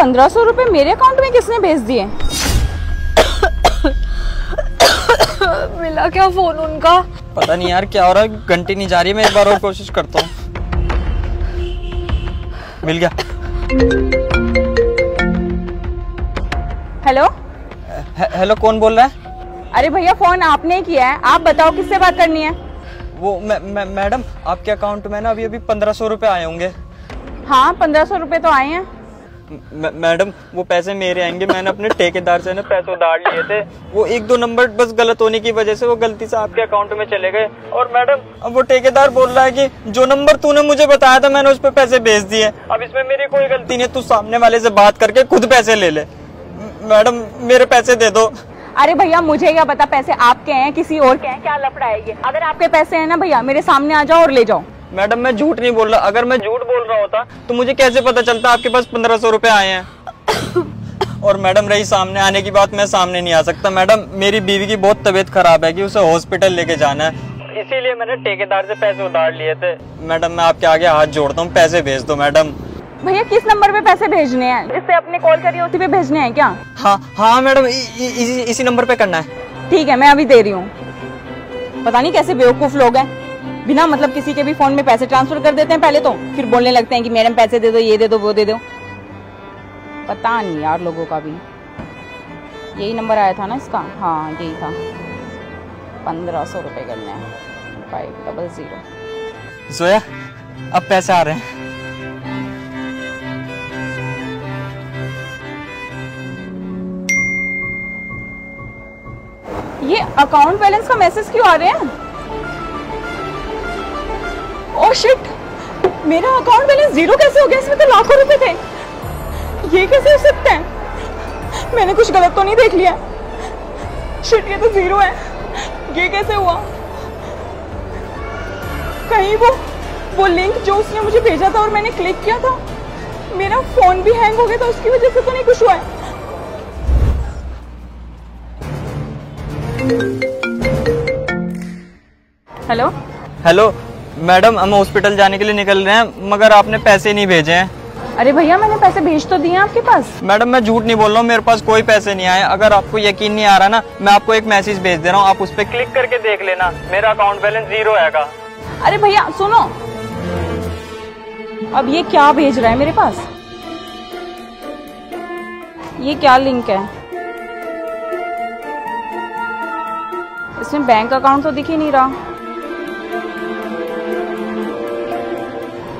पंद्रह सौ रुपए मेरे अकाउंट में किसने भेज दिए? मिला क्या फ़ोन उनका? पता नहीं यार क्या हो रहा है? घंटी नहीं जा रही मैं एक बार और कोशिश करता हूँ। मिल गया। हेलो हेलो कौन बोल रहा है? अरे भैया फ़ोन आपने ही किया है। आप बताओ किससे बात करनी है? वो मैडम आपके अकाउंट में ना अभी अभी पंद्रह सौ रुपये आए होंगे। हाँ पंद्रह सौ रुपए तो आए हैं। मैडम, वो पैसे मेरे आएँगे, मैंने अपने ठेकेदार से ना पैसे उधार लिए थे। वो एक दो नंबर बस गलत होने की वजह से वो गलती से आपके अकाउंट में चले गए। और मैडम, अब वो ठेकेदार बोल रहा है कि जो नंबर तूने मुझे बताया था, मैंने उस पर पैसे भेज दिए। अब इसमें मेरी कोई गलती नहीं तू सामने वाले से बात करके खुद पैसे ले ले। मैडम, मेरे पैसे दे दो। अरे भैया, मुझे क्या पता, पैसे आपके हैं, किसी और के हैं, क्या लफड़ा है ये अगर आपके पैसे हैं ना भैया, मेरे सामने आ जाओ और ले जाओ। मैडम मैं झूठ नहीं बोल रहा। अगर मैं झूठ बोल रहा होता तो मुझे कैसे पता चलता आपके पास पंद्रह सौ रुपए आए हैं? और मैडम रही सामने आने की बात मैं सामने नहीं आ सकता। मैडम मेरी बीवी की बहुत तबीयत खराब है कि उसे हॉस्पिटल लेके जाना है। इसीलिए मैंने ठेकेदार से पैसे उधार लिए थे। मैडम मैं आपके आगे हाथ जोड़ता हूँ पैसे भेज दो मैडम। भैया किस नंबर पे पैसे भेजने हैं? जिससे अपने कॉल करिए उसी पे भेजने हैं क्या? हाँ हाँ मैडम इसी नंबर पे करना है। ठीक है मैं अभी दे रही हूँ। पता नहीं कैसे बेवकूफ़ लोग हैं। बिना मतलब किसी के भी फ़ोन में पैसे ट्रांसफ़र कर देते हैं पहले तो। फिर बोलने लगते हैं कि मैडम पैसे दे दो ये दे दो वो दे दो। पता नहीं यार लोगों का भी। यही नंबर आया था ना इसका? हाँ यही था। पंद्रह सौ रुपये करने फाइव डबल ज़ीरो जोया अब पैसे आ रहे हैं। ये अकाउंट बैलेंस का मैसेज क्यों आ रहे हैं? शिट मेरा अकाउंट बैलेंस ज़ीरो कैसे हो गया? इसमें तो लाखों रुपए थे। ये कैसे हो सकता है? मैंने कुछ गलत तो नहीं देख लिया। शिट ये तो ज़ीरो है। ये कैसे हुआ? कहीं वो वो लिंक जो उसने मुझे भेजा था और मैंने क्लिक किया था, मेरा फ़ोन भी हैंग हो गया था, उसकी वजह से तो नहीं कुछ हुआ है। हेलो हेलो मैडम हम हॉस्पिटल जाने के लिए निकल रहे हैं मगर आपने पैसे नहीं भेजे हैं। अरे भैया मैंने पैसे भेज तो दिए आपके पास। मैडम मैं झूठ नहीं बोल रहा हूँ मेरे पास कोई पैसे नहीं आए। अगर आपको यकीन नहीं आ रहा ना मैं आपको एक मैसेज भेज दे रहा हूँ आप उस पर क्लिक करके देख लेना। मेरा अकाउंट बैलेंस ज़ीरो हैगा। अरे भैया सुनो। अब ये क्या भेज रहा है मेरे पास? ये क्या लिंक है? इसमें बैंक अकाउंट तो दिख ही नहीं रहा।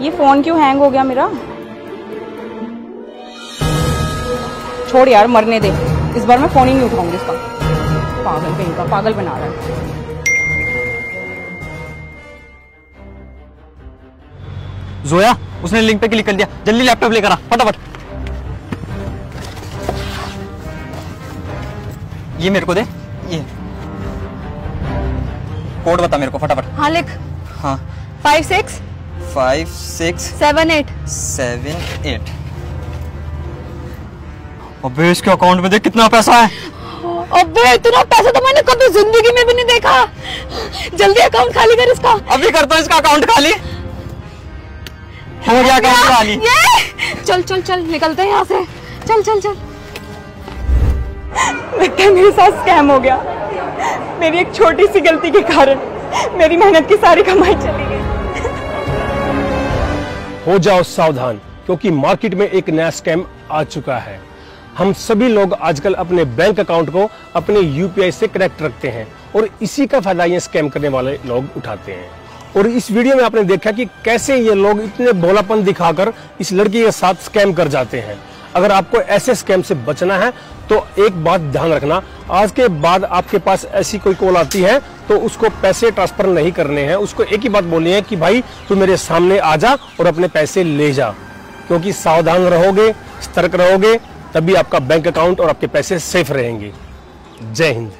ये फ़ोन क्यों हैंग हो गया मेरा? छोड़ यार मरने दे। इस बार मैं फ़ोन ही नहीं उठाऊँगी इसका। पागल कहीं का पागल बना रहा है। जोया उसने लिंक पे क्लिक कर दिया। जल्दी लैपटॉप लेकर आ फटाफट। ये मेरे को दे ये। कोड बता मेरे को फटाफट। हाँ लिख। हाँ। Five six five six seven eight seven eight अबे इसके अकाउंट में देख कितना पैसा है। अबे इतना पैसा तो मैंने कभी ज़िंदगी में भी नहीं देखा। जल्दी अकाउंट खाली कर इसका। अभी करता हूँ इसका अकाउंट खाली। हो गया अकाउंट खाली। चल चल चल निकलते हैं यहाँ से। चल चल चल। लगता है मेरे साथ स्कैम हो गया। मेरी एक छोटी सी गलती के कारण मेरी मेहनत की सारी कमाई चली। हो जाओ सावधान, क्योंकि मार्केट में एक नया स्कैम आ चुका है। हम सभी लोग आजकल अपने बैंक अकाउंट को अपने यूपीआई से कनेक्ट रखते हैं और इसी का फ़ायदा ये स्कैम करने वाले लोग उठाते हैं। और इस वीडियो में आपने देखा कि कैसे ये लोग इतने भोलापन दिखाकर इस लड़की के साथ स्कैम कर जाते हैं। अगर आपको ऐसे स्कैम से बचना है तो एक बात ध्यान रखना, आज के बाद आपके पास ऐसी कोई कॉल आती है तो उसको पैसे ट्रांसफ़र नहीं करने हैं। उसको एक ही बात बोलनी है कि भाई, तू मेरे सामने आ जा और अपने पैसे ले जा, क्योंकि सावधान रहोगे, सतर्क रहोगे, तभी आपका बैंक अकाउंट और आपके पैसे सेफ़ रहेंगे। जय हिंद।